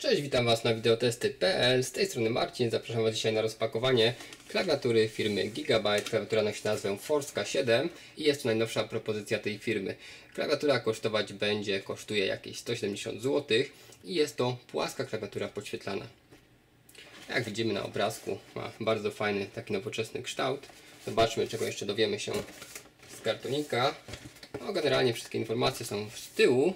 Cześć, witam Was na wideotesty.pl. Z tej strony Marcin. Zapraszam Was dzisiaj na rozpakowanie klawiatury firmy Gigabyte. Klawiatura nosi nazwę Forska 7 i jest to najnowsza propozycja tej firmy. Klawiatura kosztować będzie, kosztuje jakieś 170 zł i jest to płaska klawiatura podświetlana. Jak widzimy na obrazku, ma bardzo fajny, taki nowoczesny kształt. Zobaczmy, czego jeszcze dowiemy się z kartonika. No, generalnie wszystkie informacje są z tyłu,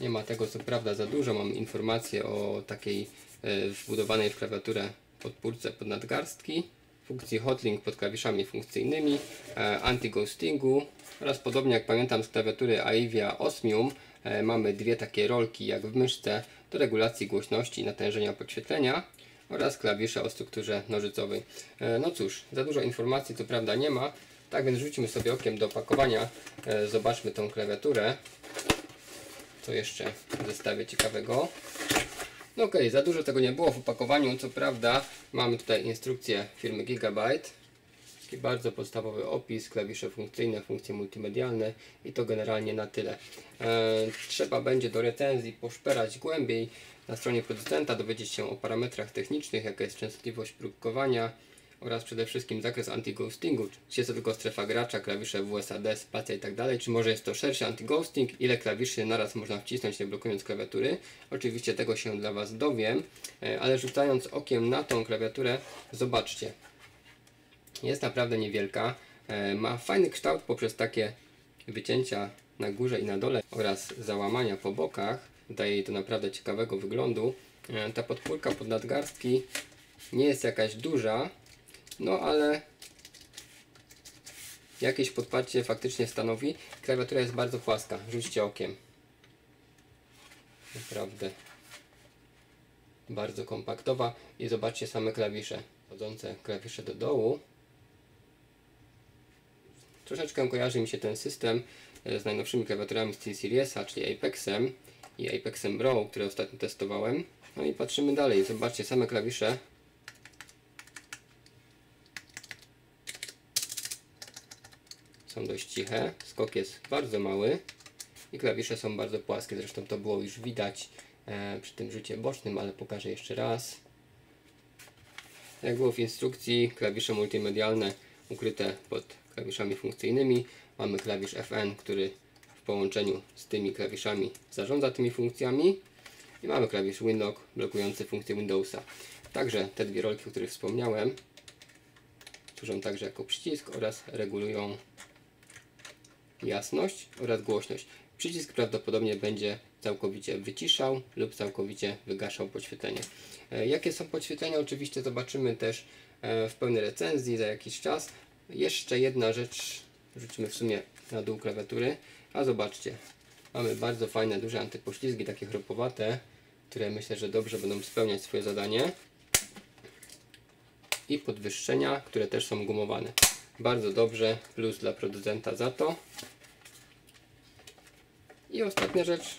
nie ma tego co prawda za dużo. Mam informację o takiej e, wbudowanej w klawiaturę podpórce pod nadgarstki, funkcji hotlink pod klawiszami funkcyjnymi, e, anti-ghostingu oraz podobnie jak pamiętam z klawiatury Aivia Osmium e, mamy dwie takie rolki jak w myszce do regulacji głośności i natężenia podświetlenia oraz klawisze o strukturze nożycowej. No cóż, za dużo informacji co prawda nie ma, tak więc rzucimy sobie okiem do opakowania, zobaczmy tą klawiaturę co jeszcze w zestawie ciekawego. No okej, okay, za dużo tego nie było w opakowaniu, co prawda mamy tutaj instrukcję firmy Gigabyte. Taki bardzo podstawowy opis, klawisze funkcyjne, funkcje multimedialne i to generalnie na tyle. Eee, trzeba będzie do recenzji poszperać głębiej na stronie producenta, dowiedzieć się o parametrach technicznych, jaka jest częstotliwość próbkowania, oraz przede wszystkim zakres anti-ghostingu, czy jest to tylko strefa gracza, klawisze WSAD, spacja i tak dalej, czy może jest to szerszy anti-ghosting, ile klawiszy naraz można wcisnąć nie blokując klawiatury. Oczywiście tego się dla Was dowiem, e, ale rzucając okiem na tą klawiaturę, zobaczcie. Jest naprawdę niewielka, e, ma fajny kształt poprzez takie wycięcia na górze i na dole oraz załamania po bokach. Daje jej to naprawdę ciekawego wyglądu. E, ta podpórka pod nadgarstki nie jest jakaś duża, no ale jakieś podparcie faktycznie stanowi. Klawiatura jest bardzo płaska. Rzućcie okiem. Naprawdę bardzo kompaktowa. I zobaczcie same klawisze. Chodzące klawisze do dołu. Troszeczkę kojarzy mi się ten system e, z najnowszymi klawiaturami z T-Seriesa, czyli Apexem i Apexem Pro, które ostatnio testowałem. No i patrzymy dalej. Zobaczcie same klawisze są dość ciche, skok jest bardzo mały i klawisze są bardzo płaskie, zresztą to było już widać e, przy tym rzucie bocznym, ale pokażę jeszcze raz. Jak było w instrukcji, klawisze multimedialne ukryte pod klawiszami funkcyjnymi. Mamy klawisz FN, który w połączeniu z tymi klawiszami zarządza tymi funkcjami. I mamy klawisz Winlock blokujący funkcję Windowsa. Także te dwie rolki, o których wspomniałem, służą także jako przycisk oraz regulują jasność oraz głośność. Przycisk prawdopodobnie będzie całkowicie wyciszał lub całkowicie wygaszał podświetlenie. E, jakie są podświetlenia? Oczywiście zobaczymy też e, w pełnej recenzji za jakiś czas. Jeszcze jedna rzecz, rzucimy w sumie na dół klawiatury, a zobaczcie, mamy bardzo fajne, duże antypoślizgi, takie chropowate, które myślę, że dobrze będą spełniać swoje zadanie i podwyższenia, które też są gumowane. Bardzo dobrze, plus dla producenta za to. I ostatnia rzecz,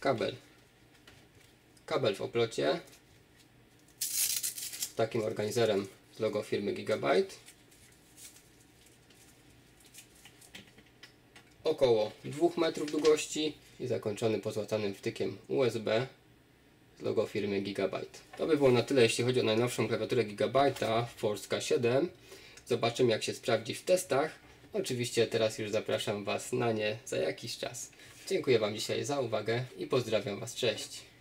kabel. Kabel w oplocie z takim organizerem z logo firmy Gigabyte. Około 2 metrów długości i zakończony pozłacanym wtykiem USB z logo firmy Gigabyte. To by było na tyle jeśli chodzi o najnowszą klawiaturę Gigabyte'a Forska 7. Zobaczymy jak się sprawdzi w testach. Oczywiście teraz już zapraszam Was na nie za jakiś czas. Dziękuję Wam dzisiaj za uwagę i pozdrawiam Was. Cześć!